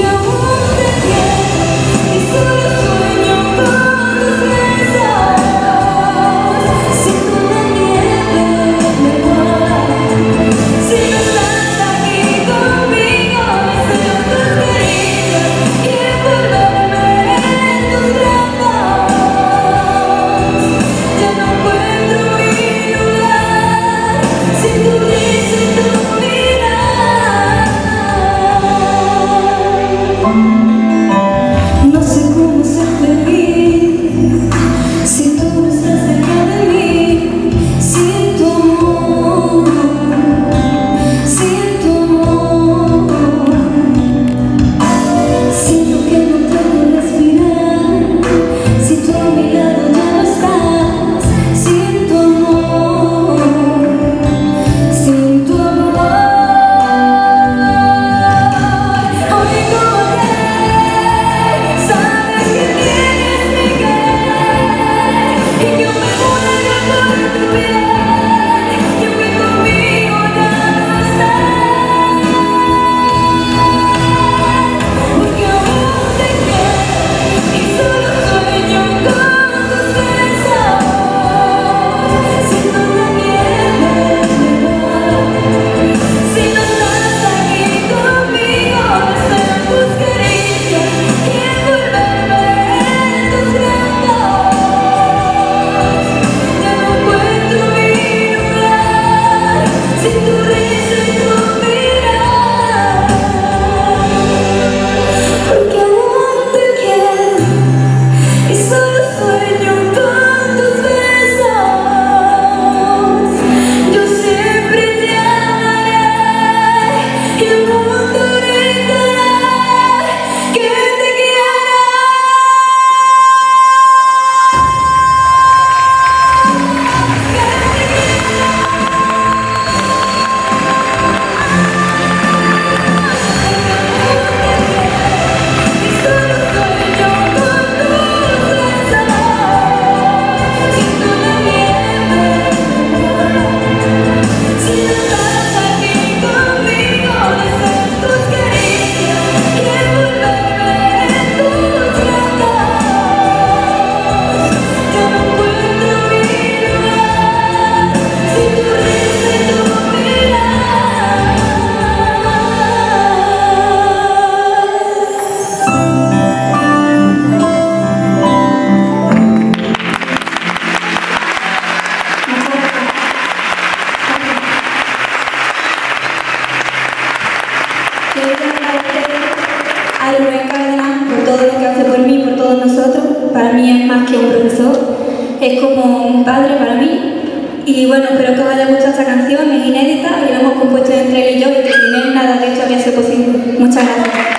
有我 a Rubén Cárdenas por todo lo que hace por mí, por todos nosotros. Para mí es más que un profesor, es como un padre para mí. Y bueno, espero que os haya gustado esta canción, es inédita y la hemos compuesto entre él y yo y que sin él nada de esto había sido posible. Muchas gracias.